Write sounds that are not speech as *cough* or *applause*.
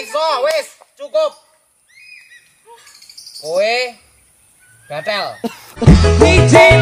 iso, wis, cukup. Kowe gatel. *laughs*